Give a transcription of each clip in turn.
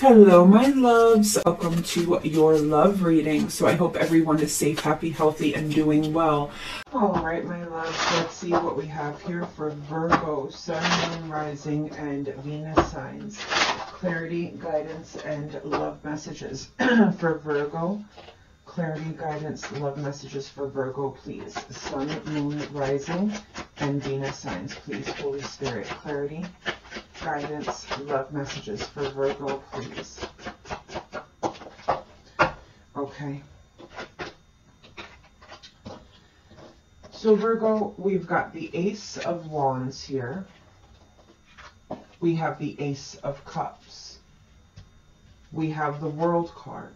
Hello, my loves. Welcome to your love reading. So I hope everyone is safe, happy, healthy, and doing well. All right, my loves. Let's see what we have here for Virgo, Sun, Moon, Rising, and Venus signs. Clarity, guidance, and love messages for Virgo. Clarity, guidance, love messages for Virgo, please. Sun, Moon, Rising, and Venus signs, please. Holy Spirit, clarity, guidance, love messages for Virgo, please. Okay. So Virgo, we've got the Ace of Wands here. We have the Ace of Cups. We have the World card.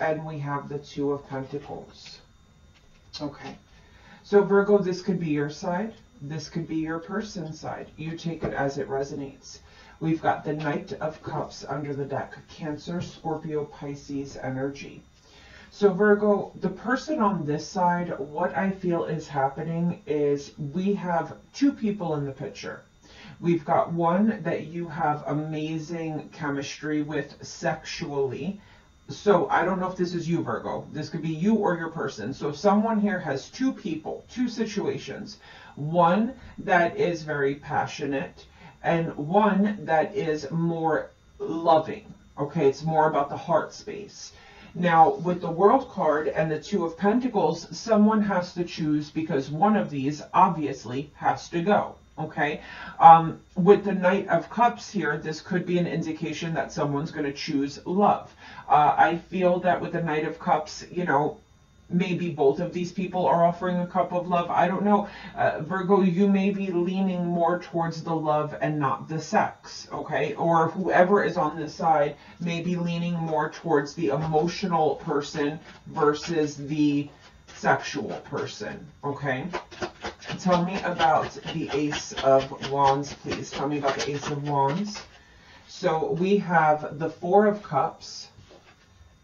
And we have the Two of Pentacles. Okay. So Virgo, this could be your side this could be your person side. You take it as it resonates. We've got the Knight of Cups under the deck. Cancer, Scorpio, Pisces energy. So Virgo, the person on this side, what I feel is happening is we have two people in the picture. We've got one that you have amazing chemistry with sexually. So I don't know if this is you, Virgo. This could be you or your person. So someone here has two people, two situations one that is very passionate and one that is more loving. Okay, it's more about the heart space. Now, with the World card and the Two of Pentacles, someone has to choose because one of these obviously has to go. Okay, um, with the Knight of Cups here, this could be an indication that someone's going to choose love. Uh, I feel that with the Knight of Cups, you know, maybe both of these people are offering a cup of love. I don't know. Uh, Virgo, you may be leaning more towards the love and not the sex, okay? Or whoever is on this side may be leaning more towards the emotional person versus the sexual person, okay? Tell me about the Ace of Wands, please. Tell me about the Ace of Wands. So we have the Four of Cups,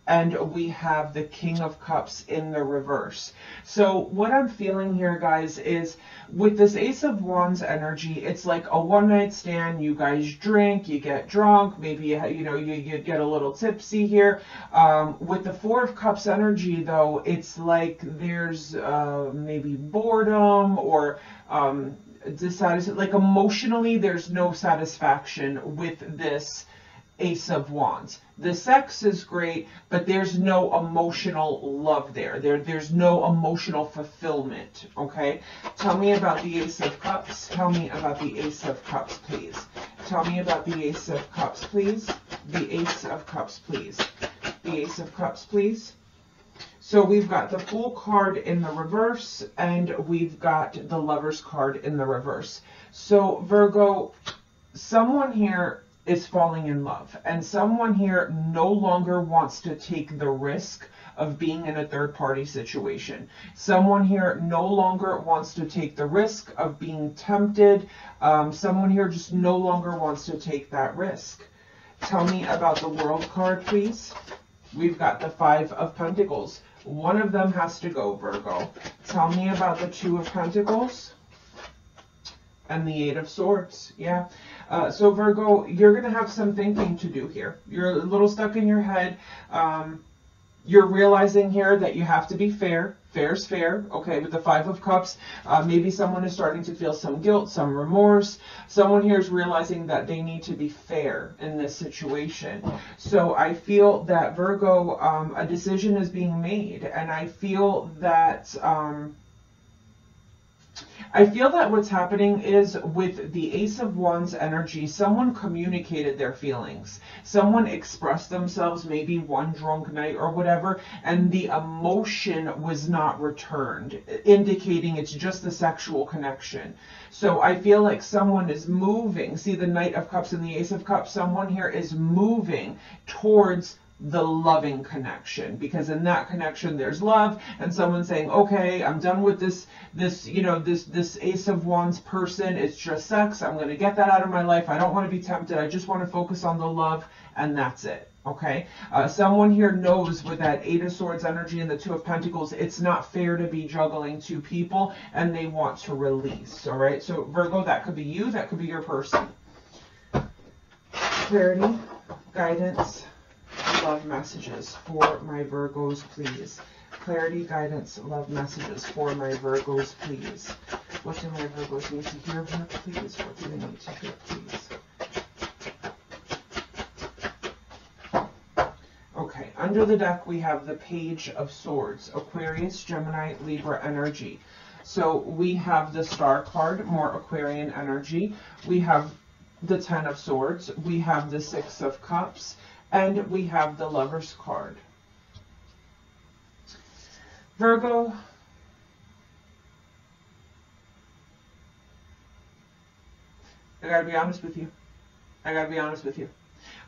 and we have the King of Cups in the reverse. So what I'm feeling here, guys, is with this Ace of Wands energy, it's like a one-night stand. You guys drink, you get drunk, maybe you, know you, you get a little tipsy here. Um, with the Four of Cups energy, though, it's like there's uh, maybe boredom or um, dissatisfied. Like emotionally, there's no satisfaction with this Ace of Wands. The sex is great, but there's no emotional love there. There, there's no emotional fulfillment. Okay. Tell me about the Ace of Cups. Tell me about the Ace of Cups, please. Tell me about the Ace of Cups, please. The Ace of Cups, please. The Ace of Cups, please. So we've got the Fool card in the reverse, and we've got the Lover's card in the reverse. So Virgo, someone here is falling in love. And someone here no longer wants to take the risk of being in a third party situation. Someone here no longer wants to take the risk of being tempted. Um, someone here just no longer wants to take that risk. Tell me about the world card, please. We've got the Five of Pentacles. One of them has to go, Virgo. Tell me about the Two of Pentacles and the Eight of Swords. Yeah. Uh, so Virgo, you're going to have some thinking to do here. You're a little stuck in your head. Um, you're realizing here that you have to be fair. Fair's fair. Okay, with the Five of Cups, uh, maybe someone is starting to feel some guilt, some remorse. Someone here is realizing that they need to be fair in this situation. So I feel that Virgo, um, a decision is being made, and I feel that. Um, I feel that what's happening is with the Ace of Wands energy, someone communicated their feelings. Someone expressed themselves maybe one drunk night or whatever, and the emotion was not returned, indicating it's just the sexual connection. So I feel like someone is moving. See the Knight of Cups and the Ace of Cups? Someone here is moving towards the loving connection. Because in that connection there's love and someone saying okay i'm done with this this you know this this ace of wands person. It's just sex i'm going to get that out of my life. I don't want to be tempted. I just want to focus on the love and that's it okay? Uh, someone here knows with that eight of swords energy and the two of pentacles it's not fair to be juggling two people and they want to release all right? So virgo that could be you. That could be your person. Clarity, guidance, love messages for my Virgos, please. Clarity, guidance, love messages for my Virgos, please. What do my Virgos need to hear here, please? What do they need to hear, please? Okay, under the deck we have the Page of Swords, Aquarius, Gemini, Libra energy. So we have the Star card, more Aquarian energy. We have the Ten of Swords. We have the Six of Cups. And we have the Lover's card. Virgo, I gotta be honest with you. I gotta be honest with you.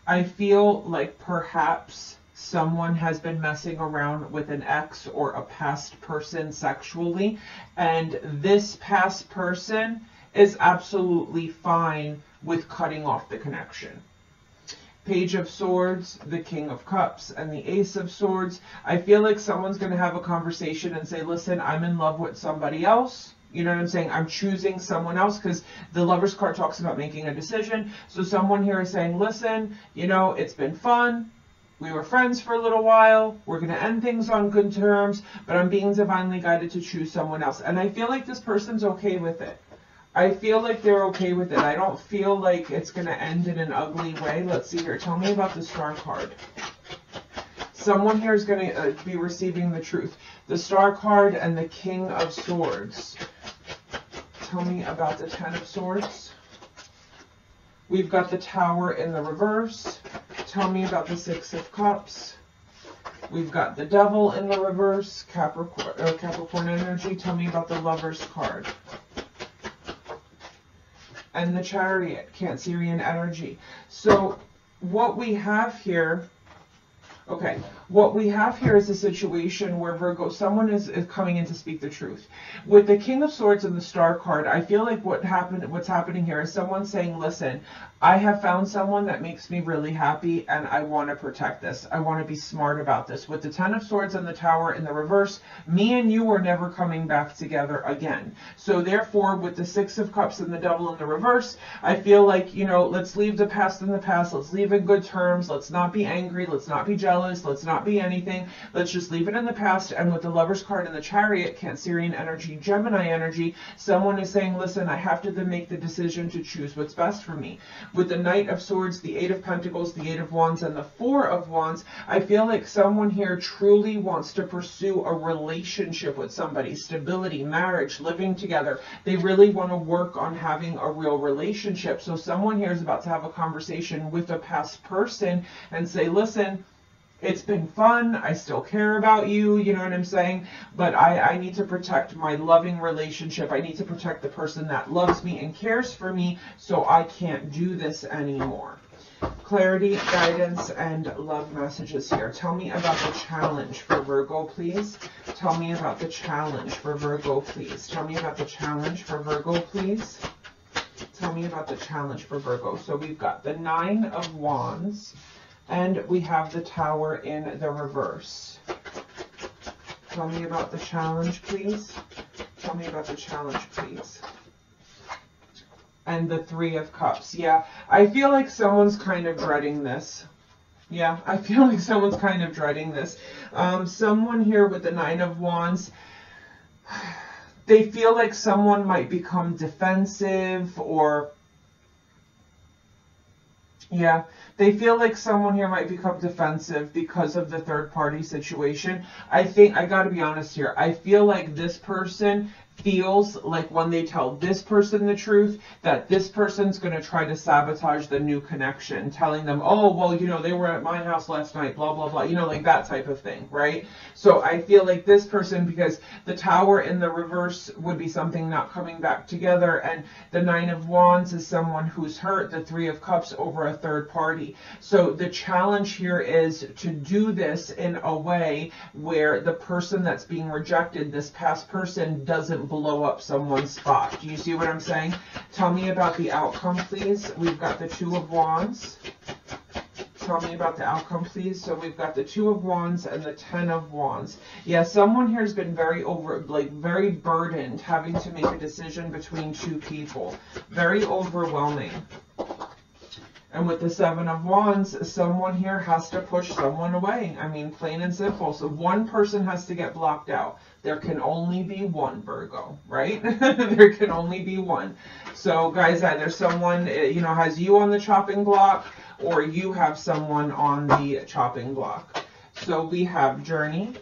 I feel like perhaps someone has been messing around with an ex or a past person sexually, and this past person is absolutely fine with cutting off the connection. Page of Swords, the King of Cups, and the Ace of Swords. I feel like someone's going to have a conversation and say, listen, I'm in love with somebody else. You know what I'm saying? I'm choosing someone else because the lover's card talks about making a decision. So someone here is saying, listen, you know, it's been fun. We were friends for a little while. We're going to end things on good terms, but I'm being divinely guided to choose someone else. And I feel like this person's okay with it. I feel like they're okay with it. I don't feel like it's going to end in an ugly way. Let's see here. Tell me about the star card. Someone here is going to uh, be receiving the truth. The star card and the king of swords. Tell me about the ten of swords. We've got the tower in the reverse. Tell me about the six of cups. We've got the devil in the reverse, Capricorn, uh, Capricorn energy. Tell me about the lover's card and the chariot, Cancerian energy. So what we have here, okay, what we have here is a situation where Virgo, someone is, is coming in to speak the truth. With the King of Swords and the Star card, I feel like what happened, what's happening here is someone saying, listen, I have found someone that makes me really happy and I want to protect this. I want to be smart about this. With the Ten of Swords and the Tower in the reverse, me and you are never coming back together again. So therefore, with the Six of Cups and the Devil in the reverse, I feel like, you know, let's leave the past in the past. Let's leave in good terms. Let's not be angry. Let's not be jealous. Let's not be anything. Let's just leave it in the past. And with the Lover's card and the Chariot, Cancerian energy, Gemini energy, someone is saying, listen, I have to then make the decision to choose what's best for me with the Knight of Swords, the Eight of Pentacles, the Eight of Wands, and the Four of Wands, I feel like someone here truly wants to pursue a relationship with somebody, stability, marriage, living together. They really want to work on having a real relationship. So someone here is about to have a conversation with a past person and say, listen, it's been fun. I still care about you. You know what I'm saying? But I, I need to protect my loving relationship. I need to protect the person that loves me and cares for me. So I can't do this anymore. Clarity, guidance, and love messages here. Tell me about the challenge for Virgo, please. Tell me about the challenge for Virgo, please. Tell me about the challenge for Virgo, please. Tell me about the challenge for Virgo. So we've got the Nine of Wands. And we have the tower in the reverse. Tell me about the challenge, please. Tell me about the challenge, please. And the three of cups. Yeah, I feel like someone's kind of dreading this. Yeah, I feel like someone's kind of dreading this. Um, someone here with the nine of wands, they feel like someone might become defensive or yeah, they feel like someone here might become defensive because of the third party situation. I think, I gotta be honest here, I feel like this person feels like when they tell this person the truth, that this person's going to try to sabotage the new connection, telling them, oh, well, you know, they were at my house last night, blah, blah, blah, you know, like that type of thing, right? So I feel like this person, because the tower in the reverse would be something not coming back together, and the nine of wands is someone who's hurt, the three of cups over a third party. So the challenge here is to do this in a way where the person that's being rejected, this past person, doesn't blow up someone's spot. Do you see what I'm saying? Tell me about the outcome, please. We've got the Two of Wands. Tell me about the outcome, please. So we've got the Two of Wands and the Ten of Wands. Yeah, someone here has been very over, like very burdened, having to make a decision between two people. Very overwhelming. And with the Seven of Wands, someone here has to push someone away. I mean, plain and simple. So one person has to get blocked out. There can only be one Virgo, right? there can only be one. So guys, either someone, eh, you know, has you on the chopping block or you have someone on the chopping block. So we have Journey,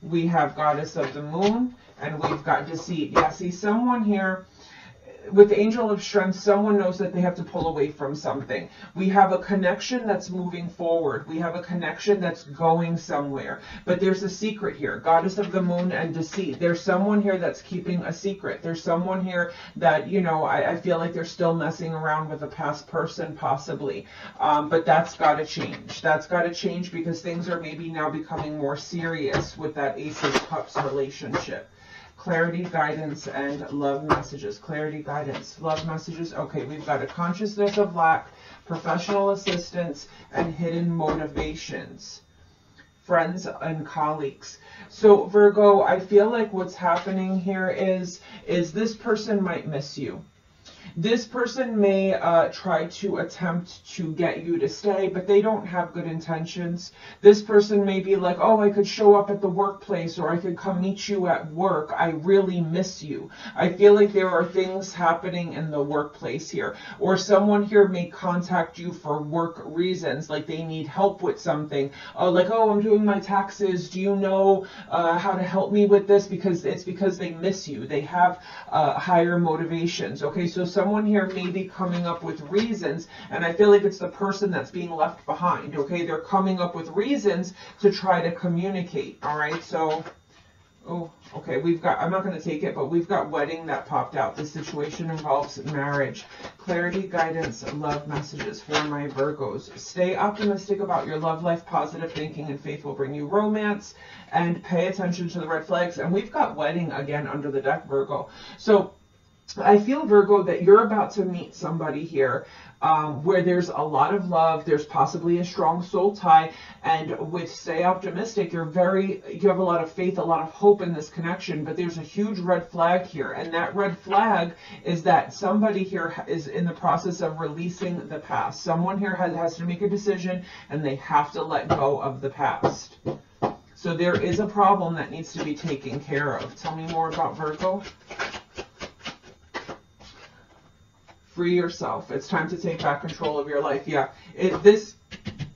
we have Goddess of the Moon, and we've got Deceit. Yeah, see, someone here with Angel of Strength, someone knows that they have to pull away from something. We have a connection that's moving forward. We have a connection that's going somewhere. But there's a secret here. Goddess of the Moon and Deceit. There's someone here that's keeping a secret. There's someone here that, you know, I, I feel like they're still messing around with a past person, possibly. Um, but that's got to change. That's got to change because things are maybe now becoming more serious with that Ace of Cups relationship clarity, guidance, and love messages. Clarity, guidance, love messages. Okay, we've got a consciousness of lack, professional assistance, and hidden motivations. Friends and colleagues. So Virgo, I feel like what's happening here is, is this person might miss you this person may uh, try to attempt to get you to stay, but they don't have good intentions. This person may be like, oh, I could show up at the workplace or I could come meet you at work. I really miss you. I feel like there are things happening in the workplace here. Or someone here may contact you for work reasons, like they need help with something. Uh, like, oh, I'm doing my taxes. Do you know uh, how to help me with this? Because it's because they miss you. They have uh, higher motivations. Okay, so some someone here may be coming up with reasons, and I feel like it's the person that's being left behind, okay? They're coming up with reasons to try to communicate, all right? So, oh, okay, we've got, I'm not going to take it, but we've got wedding that popped out. This situation involves marriage. Clarity, guidance, love messages for my Virgos. Stay optimistic about your love life. Positive thinking and faith will bring you romance. And pay attention to the red flags. And we've got wedding again under the deck, Virgo. So, I feel, Virgo, that you're about to meet somebody here um, where there's a lot of love, there's possibly a strong soul tie, and with Stay Optimistic, you're very, you have a lot of faith, a lot of hope in this connection, but there's a huge red flag here, and that red flag is that somebody here is in the process of releasing the past. Someone here has, has to make a decision, and they have to let go of the past. So there is a problem that needs to be taken care of. Tell me more about Virgo. Free yourself. It's time to take back control of your life. Yeah, it, this,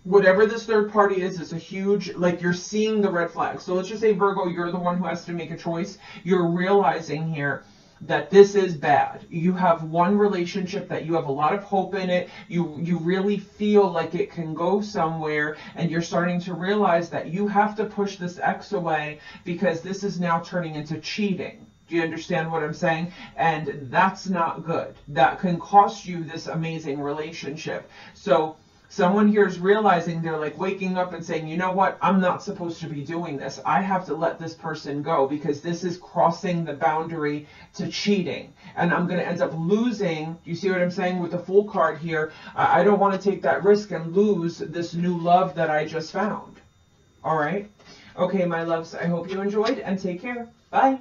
whatever this third party is, is a huge, like you're seeing the red flag. So let's just say Virgo, you're the one who has to make a choice. You're realizing here that this is bad. You have one relationship that you have a lot of hope in it. You you really feel like it can go somewhere and you're starting to realize that you have to push this ex away because this is now turning into cheating. Do you understand what I'm saying? And that's not good. That can cost you this amazing relationship. So someone here is realizing they're like waking up and saying, you know what? I'm not supposed to be doing this. I have to let this person go because this is crossing the boundary to cheating. And I'm going to end up losing. You see what I'm saying with the Fool card here? I don't want to take that risk and lose this new love that I just found. All right. Okay, my loves, I hope you enjoyed and take care. Bye.